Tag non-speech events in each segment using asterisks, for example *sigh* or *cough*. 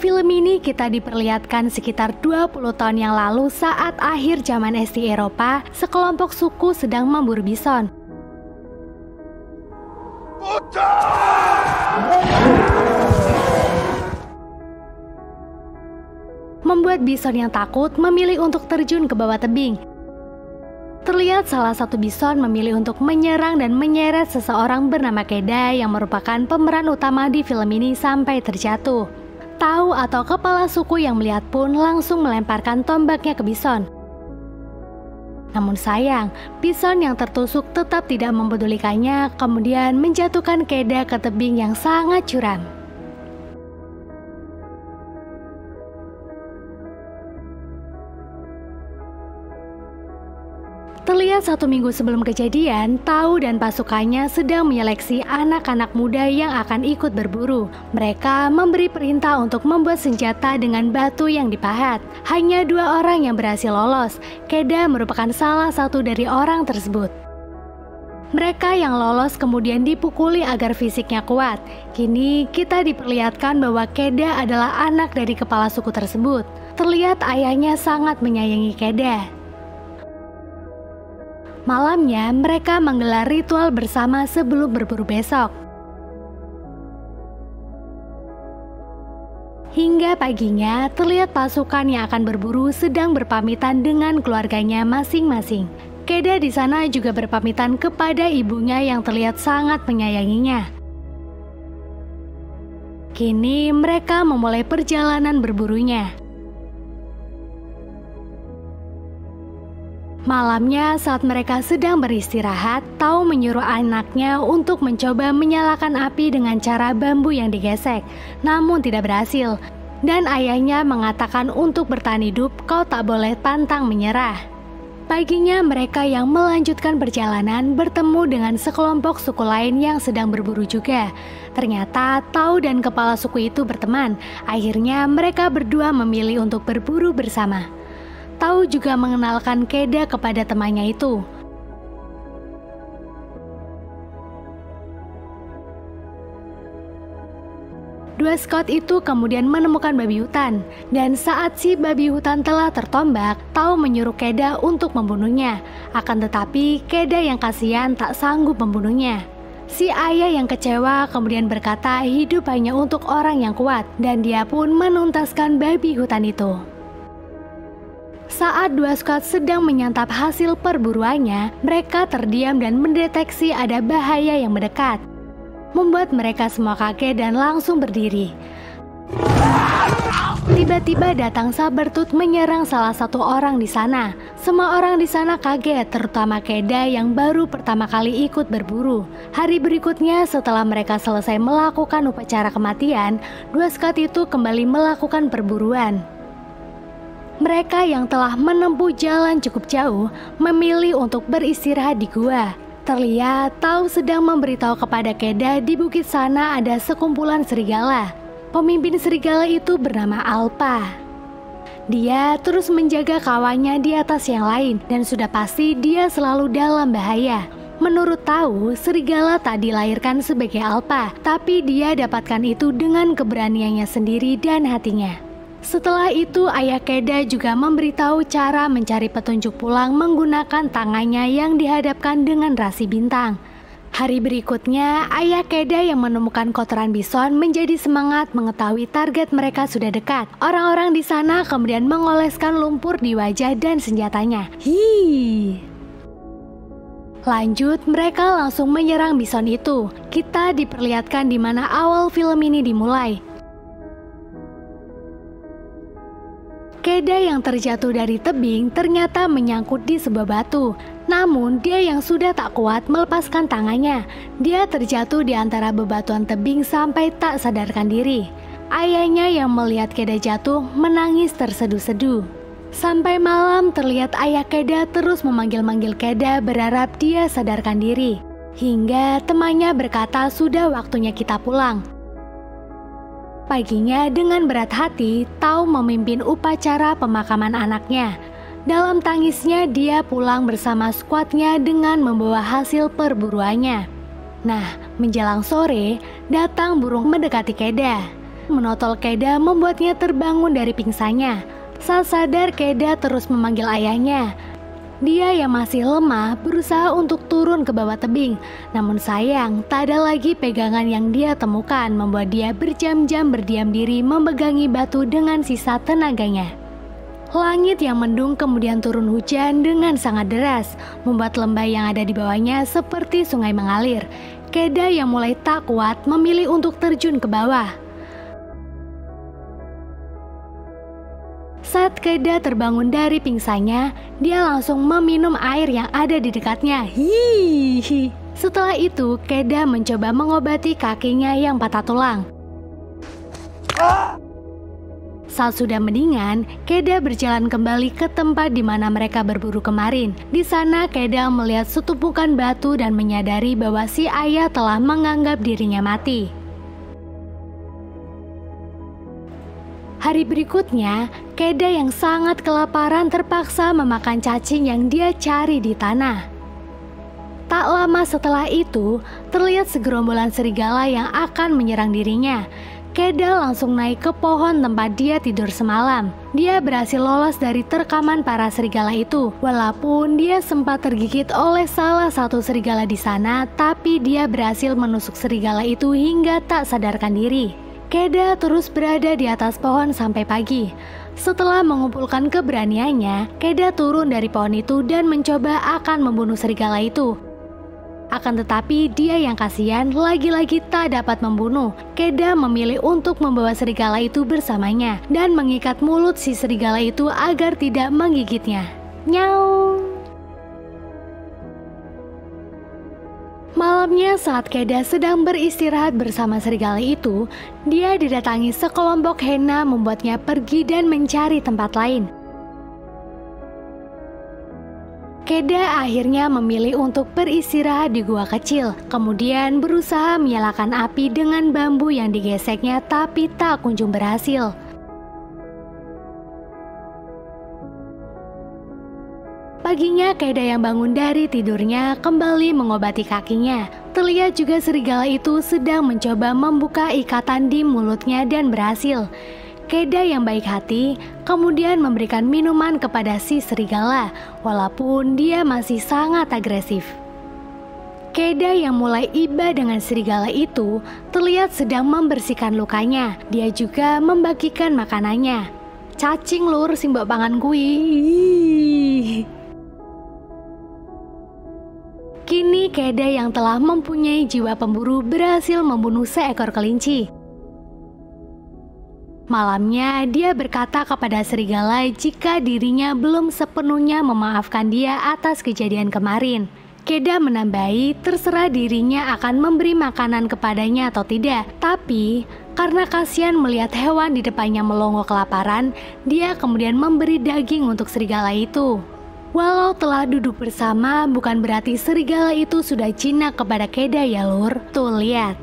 film ini kita diperlihatkan sekitar 20 tahun yang lalu saat akhir zaman es di Eropa, sekelompok suku sedang memburu bison. Membuat bison yang takut memilih untuk terjun ke bawah tebing. Terlihat salah satu bison memilih untuk menyerang dan menyeret seseorang bernama Keda yang merupakan pemeran utama di film ini sampai terjatuh. Tahu atau kepala suku yang melihat pun langsung melemparkan tombaknya ke bison. Namun sayang, bison yang tertusuk tetap tidak mempedulikannya kemudian menjatuhkan Keda ke tebing yang sangat curam. Terlihat satu minggu sebelum kejadian, Tau dan pasukannya sedang menyeleksi anak-anak muda yang akan ikut berburu. Mereka memberi perintah untuk membuat senjata dengan batu yang dipahat. Hanya dua orang yang berhasil lolos. Keda merupakan salah satu dari orang tersebut. Mereka yang lolos kemudian dipukuli agar fisiknya kuat. Kini kita diperlihatkan bahwa Keda adalah anak dari kepala suku tersebut. Terlihat ayahnya sangat menyayangi Keda. Malamnya, mereka menggelar ritual bersama sebelum berburu besok. Hingga paginya, terlihat pasukan yang akan berburu sedang berpamitan dengan keluarganya masing-masing. Keda di sana juga berpamitan kepada ibunya yang terlihat sangat menyayanginya. Kini mereka memulai perjalanan berburunya. Malamnya saat mereka sedang beristirahat, Tau menyuruh anaknya untuk mencoba menyalakan api dengan cara bambu yang digesek, namun tidak berhasil. Dan ayahnya mengatakan untuk bertahan hidup kau tak boleh pantang menyerah. Paginya mereka yang melanjutkan perjalanan bertemu dengan sekelompok suku lain yang sedang berburu juga. Ternyata Tau dan kepala suku itu berteman. Akhirnya mereka berdua memilih untuk berburu bersama. Tau juga mengenalkan Keda kepada temannya itu. Dua scout itu kemudian menemukan babi hutan, dan saat si babi hutan telah tertombak, Tau menyuruh Keda untuk membunuhnya. Akan tetapi, Keda yang kasihan tak sanggup membunuhnya. Si ayah yang kecewa kemudian berkata hidup hanya untuk orang yang kuat, dan dia pun menuntaskan babi hutan itu. Saat dua squad sedang menyantap hasil perburuannya, mereka terdiam dan mendeteksi ada bahaya yang mendekat. Membuat mereka semua kaget dan langsung berdiri. Tiba-tiba datang Sabertooth menyerang salah satu orang di sana. Semua orang di sana kaget, terutama Keda yang baru pertama kali ikut berburu. Hari berikutnya setelah mereka selesai melakukan upacara kematian, dua squad itu kembali melakukan perburuan. Mereka yang telah menempuh jalan cukup jauh memilih untuk beristirahat di gua. Terlihat Tau sedang memberitahu kepada Keda di bukit sana ada sekumpulan serigala. Pemimpin serigala itu bernama Alpa. Dia terus menjaga kawannya di atas yang lain dan sudah pasti dia selalu dalam bahaya. Menurut tahu, serigala tak dilahirkan sebagai alpa, tapi dia dapatkan itu dengan keberaniannya sendiri dan hatinya. Setelah itu ayah Keda juga memberitahu cara mencari petunjuk pulang menggunakan tangannya yang dihadapkan dengan rasi bintang. Hari berikutnya, ayah Keda yang menemukan kotoran bison menjadi semangat mengetahui target mereka sudah dekat. Orang-orang di sana kemudian mengoleskan lumpur di wajah dan senjatanya. Hi. Lanjut, mereka langsung menyerang bison itu. Kita diperlihatkan di mana awal film ini dimulai. Keda yang terjatuh dari tebing ternyata menyangkut di sebuah batu. Namun dia yang sudah tak kuat melepaskan tangannya. Dia terjatuh di antara bebatuan tebing sampai tak sadarkan diri. Ayahnya yang melihat Keda jatuh menangis terseduh-seduh. Sampai malam terlihat ayah Keda terus memanggil-manggil Keda berharap dia sadarkan diri. Hingga temannya berkata sudah waktunya kita pulang. Paginya dengan berat hati, Tau memimpin upacara pemakaman anaknya. Dalam tangisnya dia pulang bersama skuadnya dengan membawa hasil perburuannya. Nah, menjelang sore, datang burung mendekati Keda. menotol Keda membuatnya terbangun dari pingsannya. Saat sadar, Keda terus memanggil ayahnya. Dia yang masih lemah berusaha untuk turun ke bawah tebing. Namun sayang, tak ada lagi pegangan yang dia temukan membuat dia berjam-jam berdiam diri memegangi batu dengan sisa tenaganya. Langit yang mendung kemudian turun hujan dengan sangat deras, membuat lembah yang ada di bawahnya seperti sungai mengalir. Keda yang mulai tak kuat memilih untuk terjun ke bawah. Saat Keda terbangun dari pingsannya, dia langsung meminum air yang ada di dekatnya. Hihi. Setelah itu, Keda mencoba mengobati kakinya yang patah tulang. Saat sudah mendingan, Keda berjalan kembali ke tempat di mana mereka berburu kemarin. Di sana, Keda melihat setumpukan batu dan menyadari bahwa si ayah telah menganggap dirinya mati. Hari berikutnya, Keda yang sangat kelaparan terpaksa memakan cacing yang dia cari di tanah. Tak lama setelah itu, terlihat segerombolan serigala yang akan menyerang dirinya. Keda langsung naik ke pohon tempat dia tidur semalam. Dia berhasil lolos dari terkaman para serigala itu. Walaupun dia sempat tergigit oleh salah satu serigala di sana, tapi dia berhasil menusuk serigala itu hingga tak sadarkan diri. Keda terus berada di atas pohon sampai pagi. Setelah mengumpulkan keberaniannya, Keda turun dari pohon itu dan mencoba akan membunuh serigala itu. Akan tetapi dia yang kasihan lagi-lagi tak dapat membunuh. Keda memilih untuk membawa serigala itu bersamanya dan mengikat mulut si serigala itu agar tidak menggigitnya. Nyau! Malamnya saat Keda sedang beristirahat bersama serigala itu, dia didatangi sekelompok hena membuatnya pergi dan mencari tempat lain. Keda akhirnya memilih untuk beristirahat di gua kecil, kemudian berusaha menyalakan api dengan bambu yang digeseknya tapi tak kunjung berhasil. Paginya Keda yang bangun dari tidurnya kembali mengobati kakinya. Terlihat juga serigala itu sedang mencoba membuka ikatan di mulutnya dan berhasil. Keda yang baik hati kemudian memberikan minuman kepada si serigala, walaupun dia masih sangat agresif. Keda yang mulai iba dengan serigala itu terlihat sedang membersihkan lukanya. Dia juga membagikan makanannya. Cacing lur simbok pangan kui. Kini Keda yang telah mempunyai jiwa pemburu berhasil membunuh seekor kelinci. Malamnya, dia berkata kepada serigala jika dirinya belum sepenuhnya memaafkan dia atas kejadian kemarin. Keda menambahi terserah dirinya akan memberi makanan kepadanya atau tidak. Tapi, karena kasihan melihat hewan di depannya melongo kelaparan, dia kemudian memberi daging untuk serigala itu. Walau telah duduk bersama, bukan berarti serigala itu sudah jinak kepada Keda ya lur. Tuh lihat.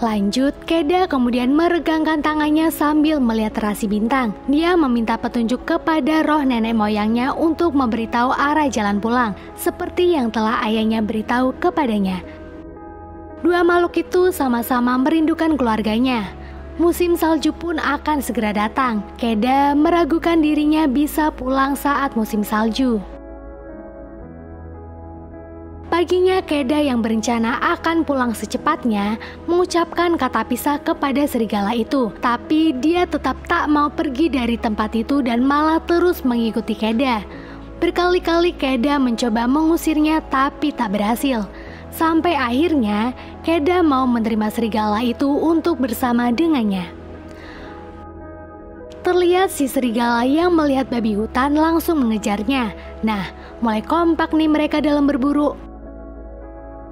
Lanjut, Keda kemudian meregangkan tangannya sambil melihat terasi bintang. Dia meminta petunjuk kepada roh nenek moyangnya untuk memberitahu arah jalan pulang, seperti yang telah ayahnya beritahu kepadanya. Dua makhluk itu sama-sama merindukan keluarganya, musim salju pun akan segera datang. Keda meragukan dirinya bisa pulang saat musim salju. Paginya Keda yang berencana akan pulang secepatnya mengucapkan kata pisah kepada serigala itu. Tapi dia tetap tak mau pergi dari tempat itu dan malah terus mengikuti Keda. Berkali-kali Keda mencoba mengusirnya tapi tak berhasil. Sampai akhirnya Keda mau menerima serigala itu untuk bersama dengannya. Terlihat si serigala yang melihat babi hutan langsung mengejarnya. Nah, mulai kompak nih mereka dalam berburu.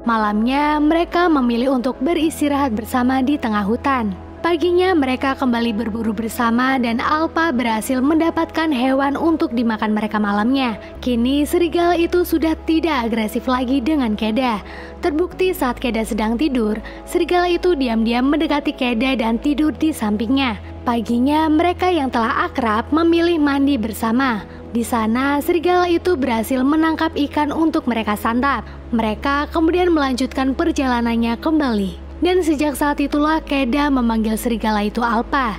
Malamnya, mereka memilih untuk beristirahat bersama di tengah hutan. Paginya mereka kembali berburu bersama dan Alpa berhasil mendapatkan hewan untuk dimakan mereka malamnya. Kini serigala itu sudah tidak agresif lagi dengan Keda. Terbukti saat Keda sedang tidur, serigala itu diam-diam mendekati Keda dan tidur di sampingnya. Paginya mereka yang telah akrab memilih mandi bersama. Di sana, serigala itu berhasil menangkap ikan untuk mereka santap. Mereka kemudian melanjutkan perjalanannya kembali. Dan sejak saat itulah Keda memanggil serigala itu Alpa.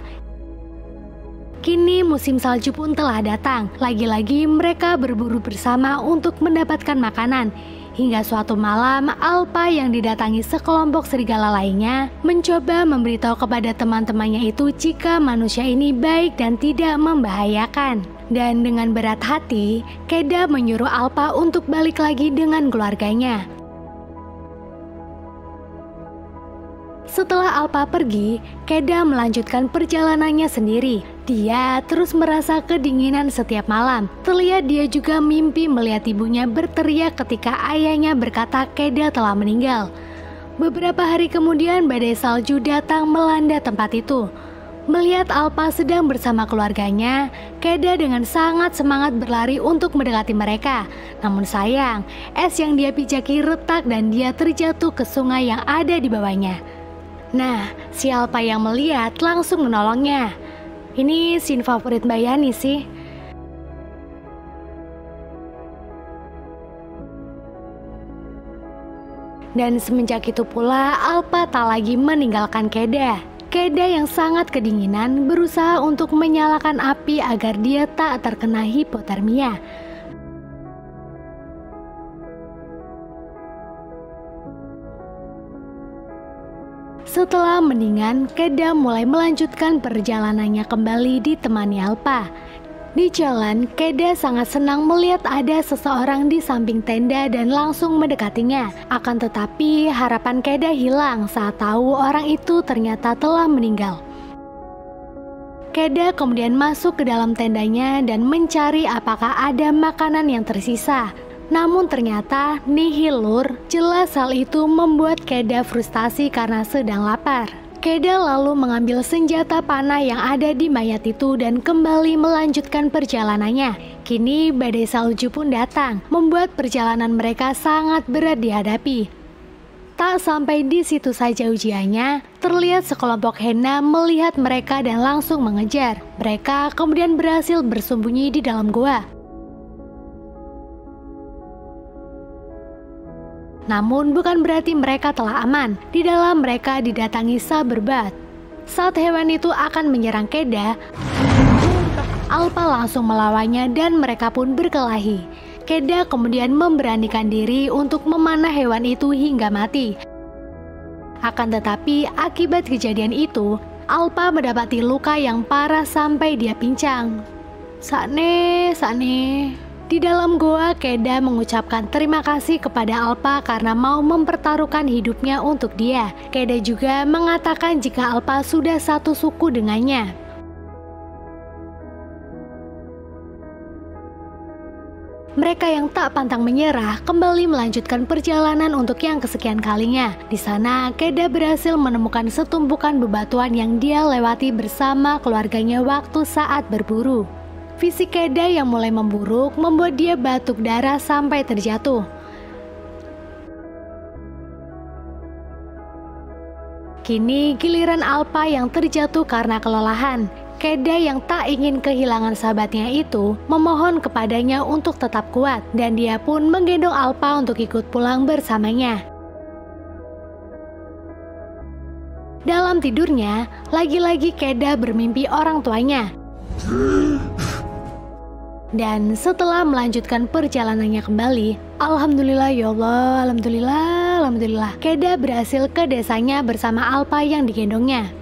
Kini musim salju pun telah datang. Lagi-lagi mereka berburu bersama untuk mendapatkan makanan. Hingga suatu malam, Alpa yang didatangi sekelompok serigala lainnya mencoba memberitahu kepada teman-temannya itu jika manusia ini baik dan tidak membahayakan. Dan dengan berat hati, Keda menyuruh Alpa untuk balik lagi dengan keluarganya. Setelah Alpa pergi, Keda melanjutkan perjalanannya sendiri. Dia terus merasa kedinginan setiap malam. Terlihat dia juga mimpi melihat ibunya berteriak ketika ayahnya berkata Keda telah meninggal. Beberapa hari kemudian badai salju datang melanda tempat itu. Melihat Alpa sedang bersama keluarganya, Keda dengan sangat semangat berlari untuk mendekati mereka. Namun sayang, es yang dia pijaki retak dan dia terjatuh ke sungai yang ada di bawahnya. Nah, si Alpa yang melihat langsung menolongnya. Ini scene favorit Bayani sih. Dan semenjak itu pula Alpa tak lagi meninggalkan Keda. Keda yang sangat kedinginan berusaha untuk menyalakan api agar dia tak terkena hipotermia. Setelah mendingan, Keda mulai melanjutkan perjalanannya kembali ditemani Alpa. Di jalan, Keda sangat senang melihat ada seseorang di samping tenda dan langsung mendekatinya. Akan tetapi, harapan Keda hilang saat tahu orang itu ternyata telah meninggal. Keda kemudian masuk ke dalam tendanya dan mencari apakah ada makanan yang tersisa. Namun ternyata nihilur, jelas hal itu membuat Keda frustasi karena sedang lapar. Keda lalu mengambil senjata panah yang ada di mayat itu dan kembali melanjutkan perjalanannya. Kini badai salju pun datang, membuat perjalanan mereka sangat berat dihadapi. Tak sampai di situ saja ujiannya, terlihat sekelompok Hena melihat mereka dan langsung mengejar. Mereka kemudian berhasil bersembunyi di dalam gua. Namun bukan berarti mereka telah aman. Di dalam mereka didatangi saberbat. Saat hewan itu akan menyerang Keda, Alpa langsung melawannya dan mereka pun berkelahi. Keda kemudian memberanikan diri untuk memanah hewan itu hingga mati. Akan tetapi akibat kejadian itu, Alpa mendapati luka yang parah sampai dia pincang. Sakne, sakne. Di dalam goa, Keda mengucapkan terima kasih kepada Alpa karena mau mempertaruhkan hidupnya untuk dia. Keda juga mengatakan jika Alpa sudah satu suku dengannya. Mereka yang tak pantang menyerah kembali melanjutkan perjalanan untuk yang kesekian kalinya. Di sana, Keda berhasil menemukan setumpukan bebatuan yang dia lewati bersama keluarganya waktu saat berburu. Fisik Keda yang mulai memburuk membuat dia batuk darah sampai terjatuh. Kini giliran Alpa yang terjatuh karena kelelahan. Keda yang tak ingin kehilangan sahabatnya itu memohon kepadanya untuk tetap kuat dan dia pun menggendong Alpa untuk ikut pulang bersamanya. Dalam tidurnya, lagi-lagi Keda bermimpi orang tuanya. *laughs* Dan setelah melanjutkan perjalanannya kembali, Alhamdulillah ya Allah, Alhamdulillah, Alhamdulillah, Keda berhasil ke desanya bersama Alpa yang digendongnya.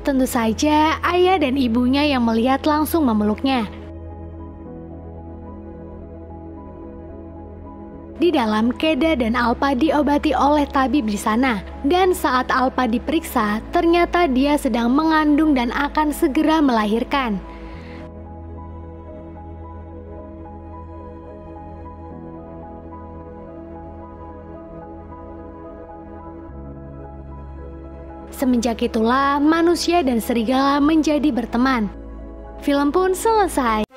Tentu saja ayah dan ibunya yang melihat langsung memeluknya Di dalam, Keda dan Alpa diobati oleh tabib di sana. Dan saat Alpa diperiksa, ternyata dia sedang mengandung dan akan segera melahirkan. Semenjak itulah manusia dan serigala menjadi berteman. Film pun selesai.